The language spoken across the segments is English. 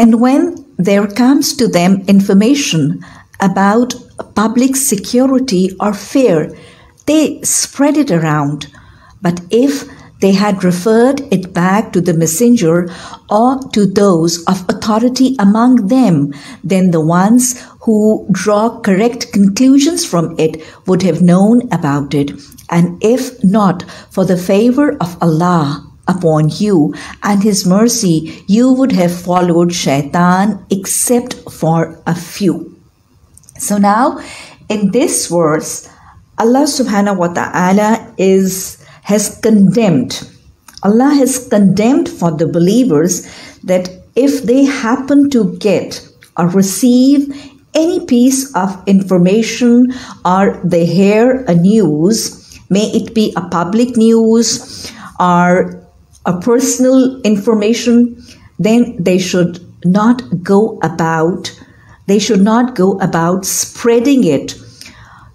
And when there comes to them information about public security or fear, they spread it around. But if they had referred it back to the messenger or to those of authority among them, then the ones who draw correct conclusions from it would have known about it. And if not for the favor of Allah upon you and His mercy, you would have followed shaitan except for a few. So now in this verse, Allah subhanahu wa ta'ala is has condemned. Allah has condemned for the believers that if they happen to get or receive any piece of information or they hear a news, may it be a public news or personal information, then they should not go about, they should not go about spreading it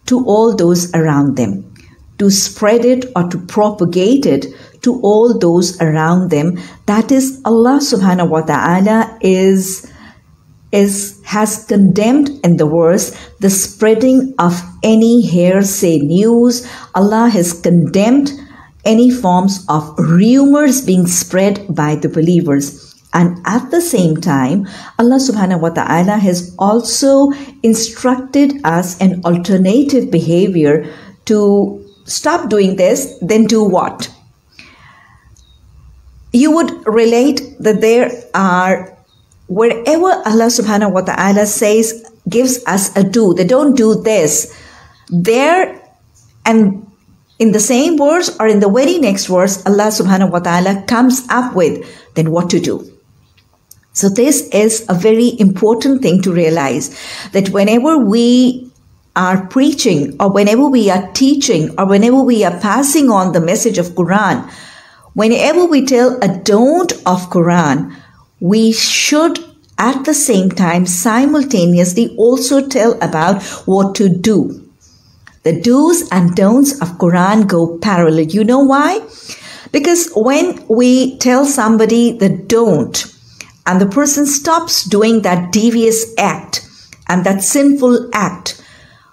to all those around them to spread it or to propagate it to all those around them. That is Allah subhanahu wa ta'ala is is has condemned in the verse the spreading of any hearsay news. Allah has condemned any forms of rumors being spread by the believers. And at the same time, Allah subhanahu wa ta'ala has also instructed us an alternative behavior to stop doing this, then do what? You would relate that there are, wherever Allah subhanahu wa ta'ala says, gives us a do, they don't do this, there and in the same verse or in the very next verse, Allah subhanahu wa ta'ala comes up with, then what to do. So this is a very important thing to realize that whenever we are preaching or whenever we are teaching or whenever we are passing on the message of Quran, whenever we tell a don't of Quran, we should at the same time simultaneously also tell about what to do. The do's and don'ts of Quran go parallel. You know why? Because when we tell somebody the don't and the person stops doing that devious act and that sinful act,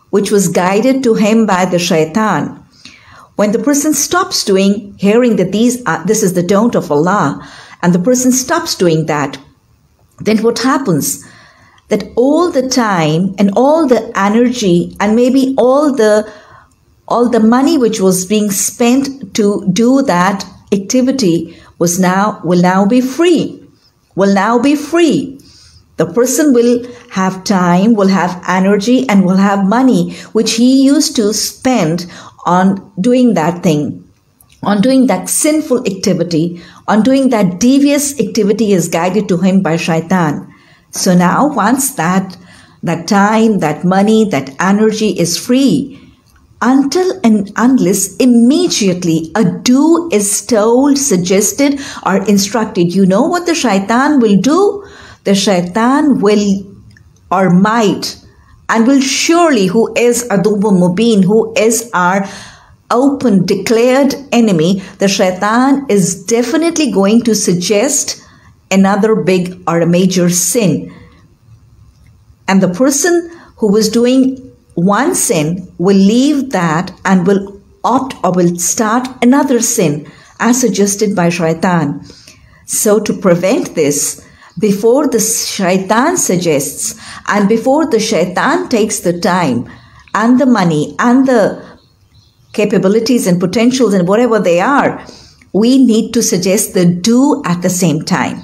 which was guided to him by the shaitan. When the person stops doing, hearing that these are, this is the don't of Allah, and the person stops doing that, then what happens? That all the time and all the energy and maybe all the all the money which was being spent to do that activity was now will now be free will now be free the person will have time, will have energy, and will have money, which he used to spend on doing that thing, on doing that sinful activity, on doing that devious activity is guided to him by shaitan. So now, once that, that time, that money, that energy is free, until and unless immediately a do is told, suggested, or instructed, you know what the shaitan will do? the shaitan will or might and will surely who is Adubu Mubin, who is our open declared enemy, the shaitan is definitely going to suggest another big or a major sin. And the person who was doing one sin will leave that and will opt or will start another sin as suggested by shaitan. So to prevent this, before the shaitan suggests and before the shaitan takes the time and the money and the capabilities and potentials and whatever they are, we need to suggest the do at the same time.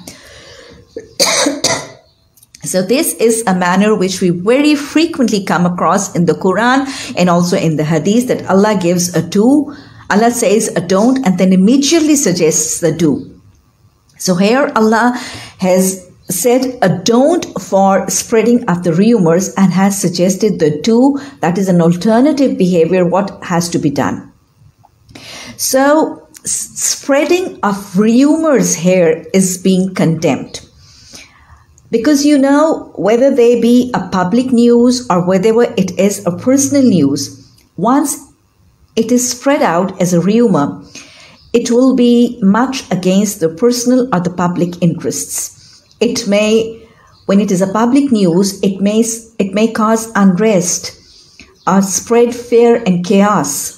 so this is a manner which we very frequently come across in the Quran and also in the Hadith that Allah gives a do, Allah says a don't and then immediately suggests the do. So here Allah has said a don't for spreading of the rumors and has suggested the do that is an alternative behavior what has to be done. So spreading of rumors here is being condemned because you know whether they be a public news or whether it is a personal news once it is spread out as a rumor it will be much against the personal or the public interests. It may when it is a public news, it may, it may cause unrest or spread fear and chaos.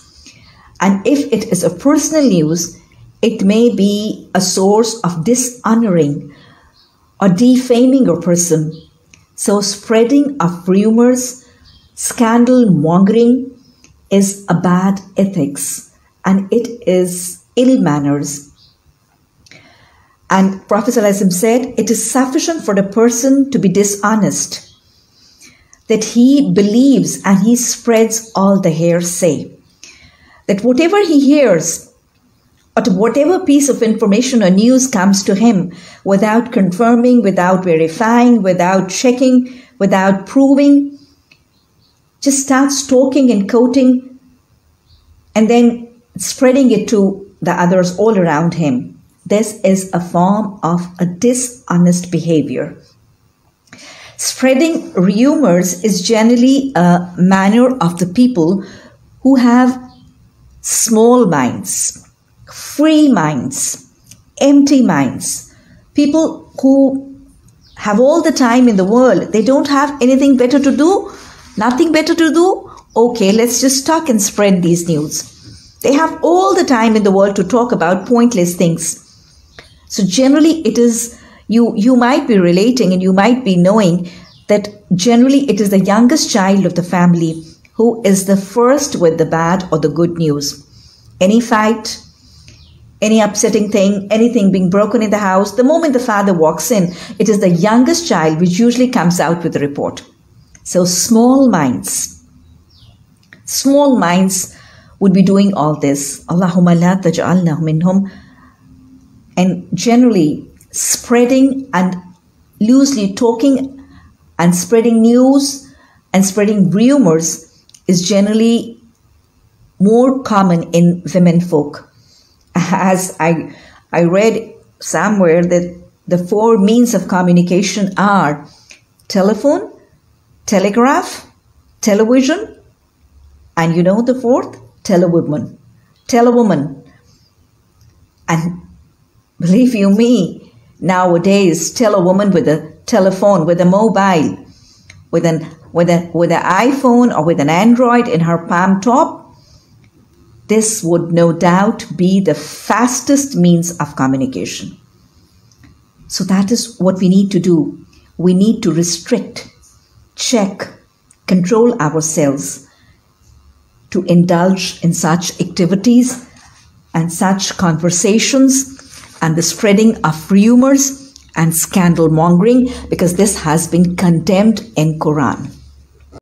And if it is a personal news, it may be a source of dishonoring or defaming a person. So, spreading of rumors, scandal mongering is a bad ethics and it is ill manners. And Prophet ﷺ said, It is sufficient for the person to be dishonest, that he believes and he spreads all the hearsay, that whatever he hears but whatever piece of information or news comes to him without confirming, without verifying, without checking, without proving, just starts talking and quoting and then spreading it to the others all around him. This is a form of a dishonest behavior. Spreading rumors is generally a manner of the people who have small minds free minds, empty minds, people who have all the time in the world. They don't have anything better to do, nothing better to do. Okay, let's just talk and spread these news. They have all the time in the world to talk about pointless things. So generally it is you you might be relating and you might be knowing that generally it is the youngest child of the family who is the first with the bad or the good news. Any fight, any upsetting thing, anything being broken in the house, the moment the father walks in, it is the youngest child which usually comes out with the report. So small minds, small minds would be doing all this. Allahumma la taj'alna minhum. And generally spreading and loosely talking and spreading news and spreading rumors is generally more common in women folk as I, I read somewhere that the four means of communication are telephone, telegraph, television, and you know the fourth? Telewoman. Telewoman. And believe you me, nowadays, tell a woman with a telephone, with a mobile, with an with a with an iPhone or with an Android in her palm top, this would no doubt be the fastest means of communication. So that is what we need to do. We need to restrict, check, control ourselves to indulge in such activities and such conversations and the spreading of rumors and scandal mongering because this has been condemned in Quran.